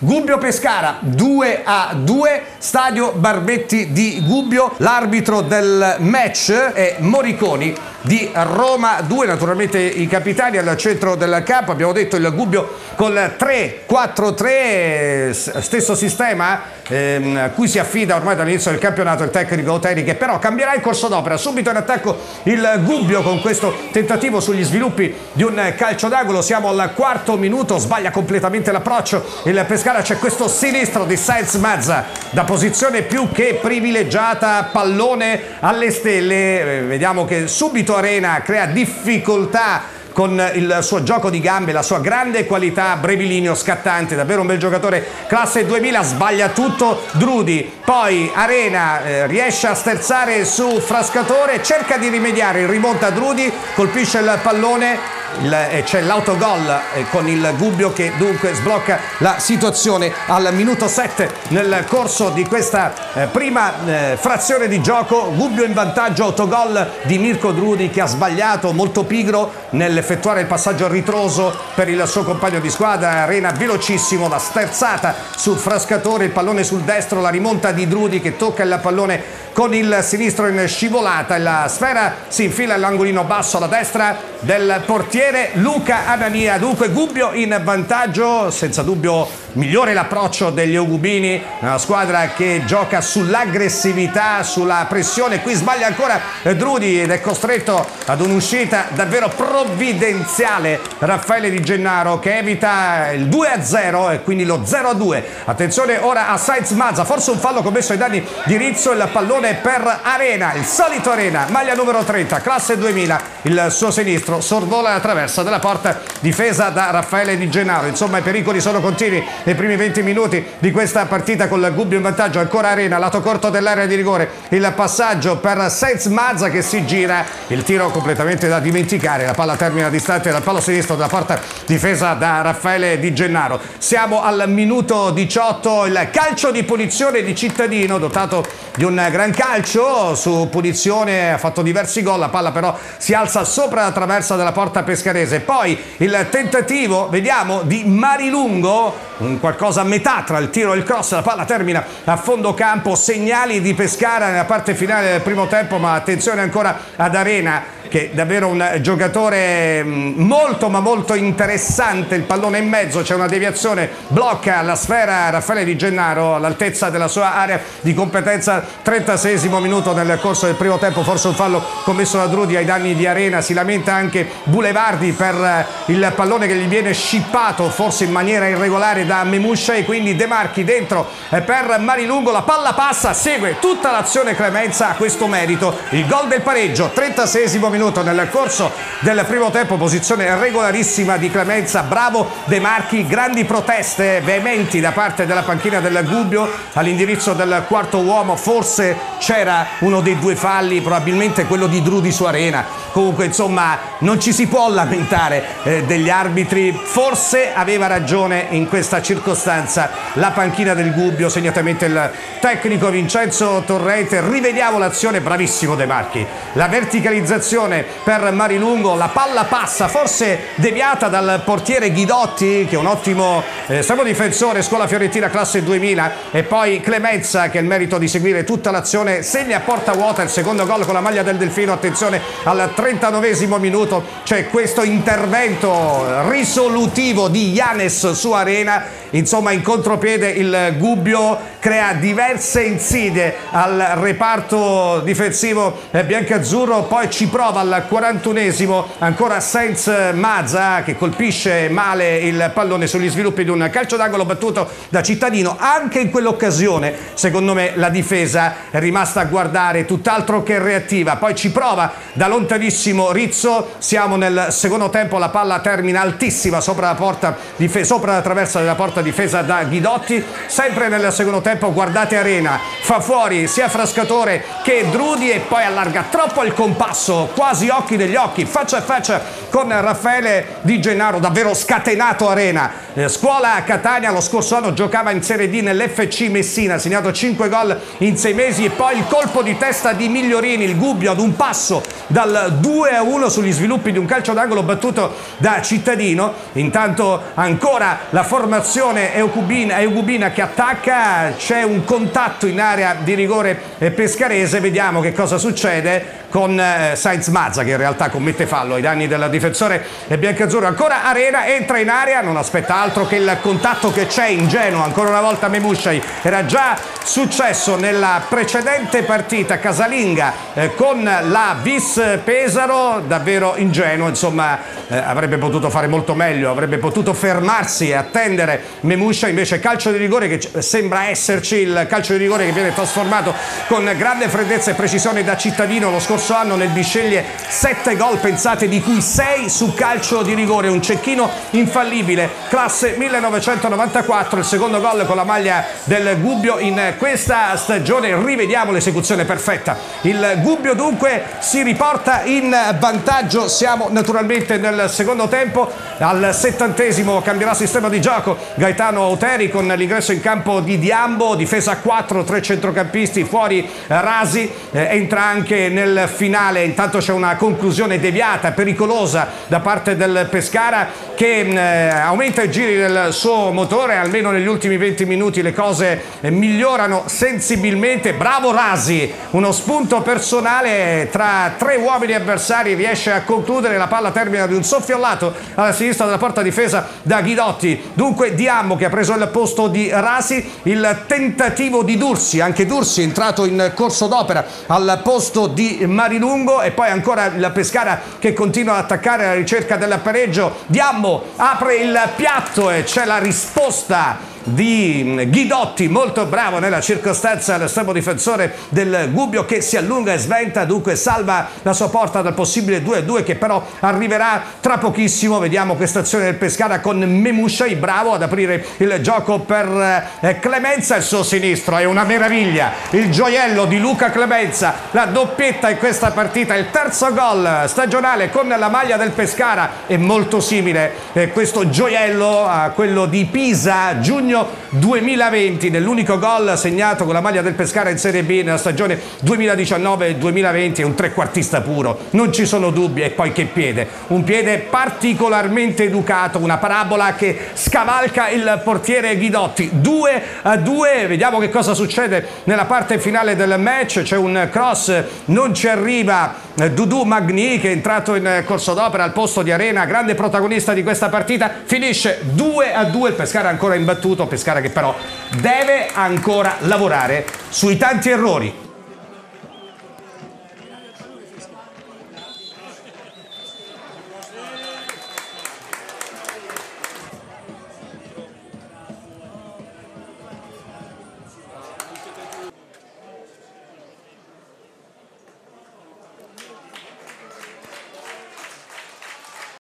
Gubbio Pescara 2 a 2, stadio Barbetti di Gubbio, l'arbitro del match è Moriconi di Roma 2, naturalmente i capitani al centro del campo, abbiamo detto il Gubbio col 3-4-3, stesso sistema ehm, a cui si affida ormai dall'inizio del campionato il tecnico Oteri che però cambierà il corso d'opera, subito in attacco il Gubbio con questo tentativo sugli sviluppi di un calcio d'angolo, siamo al quarto minuto, sbaglia completamente l'approccio il Pescara. C'è questo sinistro di Sainz Mazza da posizione più che privilegiata, pallone alle stelle, eh, vediamo che subito Arena crea difficoltà con il suo gioco di gambe, la sua grande qualità brevilineo scattante, davvero un bel giocatore classe 2000, sbaglia tutto Drudi, poi Arena eh, riesce a sterzare su Frascatore, cerca di rimediare, rimonta Drudi, colpisce il pallone c'è l'autogol eh, con il Gubbio che dunque sblocca la situazione al minuto 7 nel corso di questa eh, prima eh, frazione di gioco. Gubbio in vantaggio autogol di Mirko Drudi che ha sbagliato molto pigro nell'effettuare il passaggio ritroso per il suo compagno di squadra Arena velocissimo la sterzata sul frascatore il pallone sul destro la rimonta di Drudi che tocca il pallone con il sinistro in scivolata la sfera si infila all'angolino basso alla destra del portiere Luca Anania. Dunque Gubbio in vantaggio, senza dubbio migliore l'approccio degli Ogubini, una squadra che gioca sull'aggressività, sulla pressione. Qui sbaglia ancora Drudi ed è costretto ad un'uscita davvero provvidenziale Raffaele Di Gennaro che evita il 2-0 e quindi lo 0-2. Attenzione ora a Sainz Mazza, forse un fallo commesso ai danni di Rizzo, il pallone per Arena, il solito Arena, maglia numero 30, classe 2000, il suo sinistro sorvola la traversa della porta difesa da Raffaele Di Gennaro. Insomma i pericoli sono continui nei primi 20 minuti di questa partita con il Gubbio in vantaggio. Ancora Arena, lato corto dell'area di rigore. Il passaggio per Sainz Mazza che si gira. Il tiro completamente da dimenticare. La palla termina distante dal palo sinistro della porta difesa da Raffaele Di Gennaro. Siamo al minuto 18. Il calcio di punizione di Cittadino dotato di un gran calcio su punizione ha fatto diversi gol. La palla però si alza sopra la traversa della porta pescarese. Poi il tentativo, vediamo, di Marilungo, un qualcosa a metà tra il tiro e il cross, la palla termina a fondo campo, segnali di Pescara nella parte finale del primo tempo, ma attenzione ancora ad Arena che è davvero un giocatore mm, molto ma molto interessante, il pallone in mezzo, c'è una deviazione, blocca la sfera Raffaele Di Gennaro all'altezza della sua area di competenza, 36 minuto nel corso del primo tempo, forse un fallo commesso da Drudi ai danni di Arena, si lamenta anche Boulevardi per il pallone che gli viene scippato forse in maniera irregolare da Memuscia e quindi De Marchi dentro eh, per Marilungo, la palla passa, segue tutta l'azione Clemenza a questo merito, il gol del pareggio, 36 minuto minuto nel corso del primo tempo, posizione regolarissima di Clemenza, bravo De Marchi, grandi proteste veementi da parte della panchina del Gubbio. All'indirizzo del quarto uomo, forse c'era uno dei due falli, probabilmente quello di Drudi su Arena, comunque insomma non ci si può lamentare eh, degli arbitri, forse aveva ragione in questa circostanza la panchina del Gubbio, segnatamente il tecnico Vincenzo Torrente, rivediamo l'azione, bravissimo De Marchi, la verticalizzazione per Marilungo, la palla passa, forse deviata dal portiere Ghidotti che è un ottimo eh, difensore, scuola fiorentina classe 2000 e poi Clemenza che ha il merito di seguire tutta l'azione, segna a porta vuota il secondo gol con la maglia del Delfino, attenzione al 39 minuto. C'è questo intervento risolutivo di Janes su Arena insomma in contropiede il Gubbio crea diverse insidie al reparto difensivo biancazzurro poi ci prova al 41esimo ancora Sainz Mazza che colpisce male il pallone sugli sviluppi di un calcio d'angolo battuto da Cittadino. Anche in quell'occasione secondo me la difesa è rimasta a guardare tutt'altro che reattiva. Poi ci prova da lontanissimo Rizzo. Siamo nel secondo tempo la palla termina altissima sopra la porta sopra la traversa della porta difesa da Ghidotti sempre nel secondo tempo guardate Arena fa fuori sia Frascatore che Drudi e poi allarga troppo il compasso quasi occhi degli occhi faccia a faccia con Raffaele Di Gennaro davvero scatenato Arena. Eh, scuola a Catania lo scorso anno giocava in Serie D nell'FC Messina ha segnato 5 gol in 6 mesi e poi il colpo di testa di Migliorini il Gubbio ad un passo dal 2 a 1 sugli sviluppi di un calcio d'angolo battuto da Cittadino. Intanto ancora la formazione Attenzione, Eugubina, Eugubina che attacca, c'è un contatto in area di rigore pescarese, vediamo che cosa succede con eh, Sainz Mazza che in realtà commette fallo ai danni del difensore biancazzurro. Ancora Arena entra in area, non aspetta altro che il contatto che c'è in Genoa, ancora una volta Memushai. Era già successo nella precedente partita casalinga eh, con la Vis Pesaro, davvero ingenuo, insomma eh, avrebbe potuto fare molto meglio, avrebbe potuto fermarsi e attendere Memusha, invece calcio di rigore che sembra esserci, il calcio di rigore che viene trasformato con grande freddezza e precisione da cittadino. Lo scorso anno nel Bisceglie 7 gol pensate di cui 6 su calcio di rigore, un cecchino infallibile, classe 1994, il secondo gol con la maglia del Gubbio in questa stagione, rivediamo l'esecuzione perfetta. Il Gubbio dunque si riporta in vantaggio, siamo naturalmente nel secondo tempo, al settantesimo cambierà sistema di gioco Gaetano Oteri con l'ingresso in campo di Diambo, difesa a 4, tre centrocampisti fuori Rasi, eh, entra anche nel finale intanto c'è una conclusione deviata, pericolosa da parte del Pescara che eh, aumenta i giri del suo motore, almeno negli ultimi 20 minuti le cose eh, migliorano sensibilmente. Bravo Rasi, uno spunto personale tra tre uomini avversari riesce a concludere, la palla termina di un soffio lato alla sinistra della porta difesa da Ghidotti. Dunque Diammo che ha preso il posto di Rasi, il tentativo di Dursi, anche Dursi è entrato in corso d'opera al posto di Marilungo e poi ancora la Pescara che continua ad attaccare alla ricerca del pareggio. Diammo apre il piatto e c'è la risposta di Ghidotti, molto bravo nella circostanza l'estremo difensore del Gubbio che si allunga e sventa, dunque salva la sua porta dal possibile 2-2 che però arriverà tra pochissimo. Vediamo questa azione del Pescara con Memushai, bravo ad aprire il gioco per eh, Clemenza, il suo sinistro è una meraviglia, il gioiello di Luca Clemenza, la doppietta in questa partita, il terzo gol stagionale con la maglia del Pescara è molto simile eh, questo gioiello a quello di Pisa, giugno giugno 2020 nell'unico gol segnato con la maglia del Pescara in Serie B nella stagione 2019-2020 è un trequartista puro, non ci sono dubbi e poi che piede, un piede particolarmente educato, una parabola che scavalca il portiere Ghidotti, 2 a 2, vediamo che cosa succede nella parte finale del match, c'è un cross, non ci arriva Dudu Magni che è entrato in corso d'opera al posto di Arena, grande protagonista di questa partita, finisce 2 a 2, il Pescara ancora imbattuto, Pescara che però deve ancora lavorare sui tanti errori